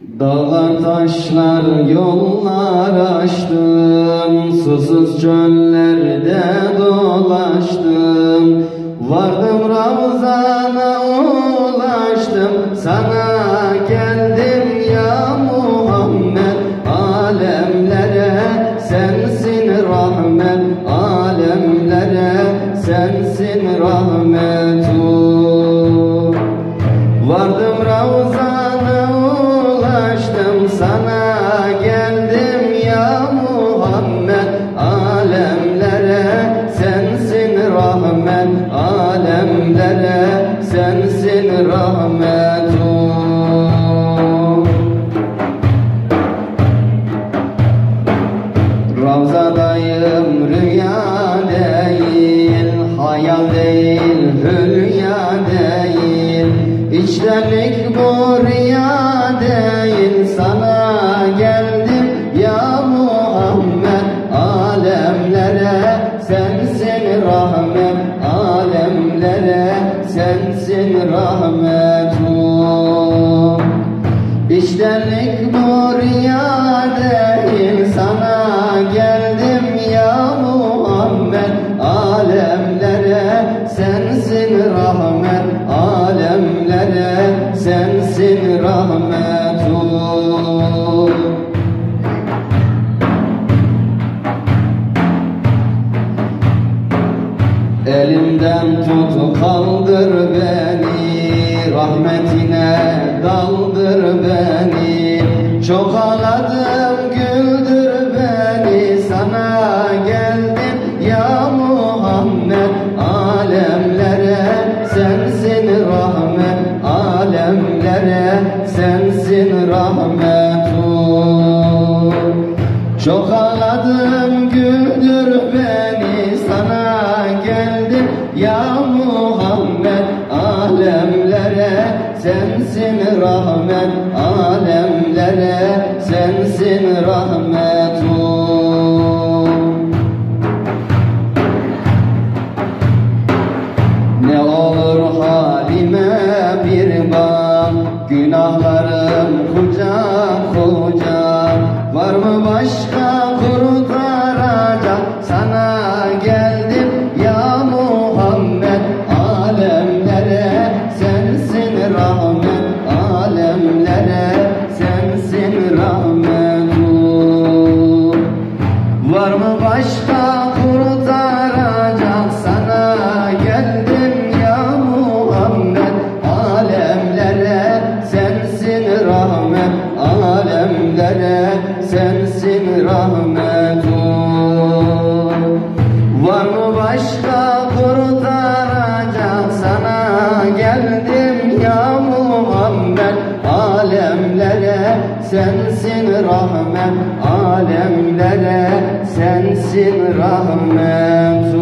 Dağlar taşlar yollar açtım. Susuz çöllerde dolaştım. Vardım Ravzana ulaştım. Sana geldim ya Muhammed. Alemlere sensin rahmet. Alemlere sensin rahmetu Ravzadayım rüya değil, hayal değil, hülya değil. İçtenlik bu rüya değil, sana geldim ya Muhammed. Alemlere sensin rahmet, alemlere sensin rahmetu rahmet Alemlere sensin rahmetu Elimden tut kaldır beni Rahmetine daldır beni. Çok ağladım ya Muhammed alemlere sensin rahmet alemlere sensin rahmetu ne olur halime bir bak Günahlarım kucak kucak. Var mı başka Mı başka kurtaracak sana geldim ya Muhammed. Alemlere sensin rahmet. Alemlere sensin rahmetu